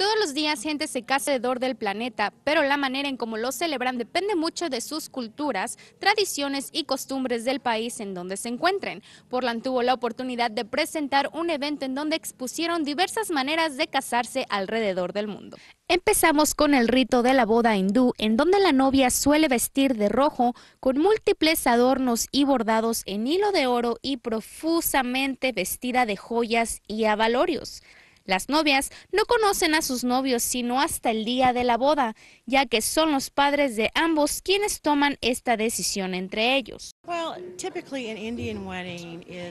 Todos los días gente se casa alrededor del planeta, pero la manera en cómo lo celebran depende mucho de sus culturas, tradiciones y costumbres del país en donde se encuentren. Portland tuvo la oportunidad de presentar un evento en donde expusieron diversas maneras de casarse alrededor del mundo. Empezamos con el rito de la boda hindú, en donde la novia suele vestir de rojo con múltiples adornos y bordados en hilo de oro y profusamente vestida de joyas y avalorios. Las novias no conocen a sus novios sino hasta el día de la boda, ya que son los padres de ambos quienes toman esta decisión entre ellos.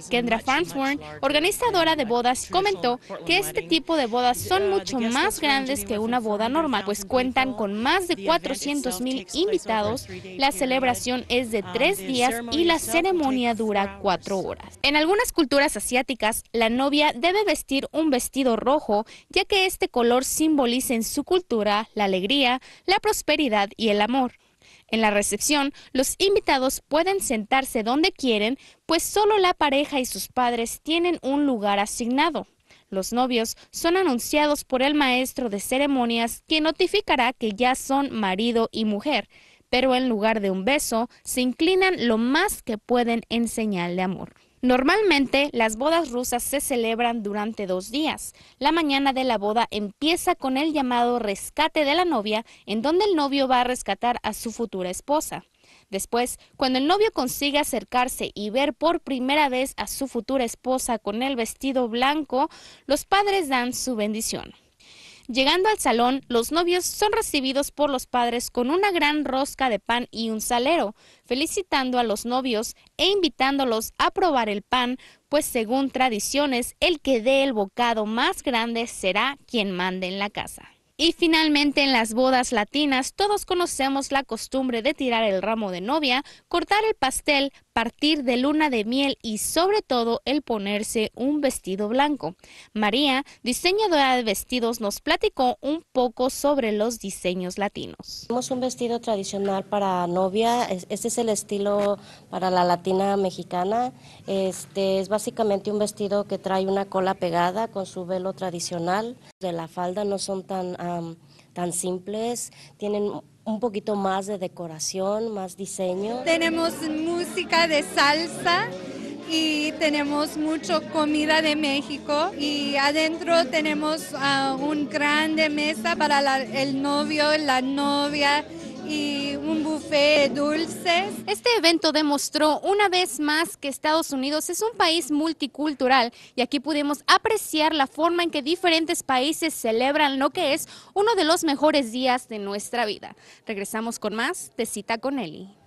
Kendra Farnsworth, organizadora de bodas, comentó que este tipo de bodas son mucho más grandes que una boda normal, pues cuentan con más de 400 mil invitados, la celebración es de tres días y la ceremonia dura cuatro horas. En algunas culturas asiáticas, la novia debe vestir un vestido rojo, ya que este color simboliza en su cultura la alegría, la prosperidad y el amor. En la recepción, los invitados pueden sentarse donde quieren, pues solo la pareja y sus padres tienen un lugar asignado. Los novios son anunciados por el maestro de ceremonias, quien notificará que ya son marido y mujer, pero en lugar de un beso, se inclinan lo más que pueden en señal de amor. Normalmente las bodas rusas se celebran durante dos días. La mañana de la boda empieza con el llamado rescate de la novia, en donde el novio va a rescatar a su futura esposa. Después, cuando el novio consigue acercarse y ver por primera vez a su futura esposa con el vestido blanco, los padres dan su bendición. Llegando al salón, los novios son recibidos por los padres con una gran rosca de pan y un salero, felicitando a los novios e invitándolos a probar el pan, pues según tradiciones, el que dé el bocado más grande será quien mande en la casa. Y finalmente en las bodas latinas todos conocemos la costumbre de tirar el ramo de novia, cortar el pastel, partir de luna de miel y sobre todo el ponerse un vestido blanco. María, diseñadora de vestidos, nos platicó un poco sobre los diseños latinos. Tenemos un vestido tradicional para novia, este es el estilo para la latina mexicana. Este es básicamente un vestido que trae una cola pegada con su velo tradicional. De la falda no son tan tan simples, tienen un poquito más de decoración, más diseño. Tenemos música de salsa y tenemos mucho comida de México y adentro tenemos uh, un grande mesa para el novio, la novia y un buffet de dulces. Este evento demostró una vez más que Estados Unidos es un país multicultural y aquí pudimos apreciar la forma en que diferentes países celebran lo que es uno de los mejores días de nuestra vida. Regresamos con más de Cita con Eli.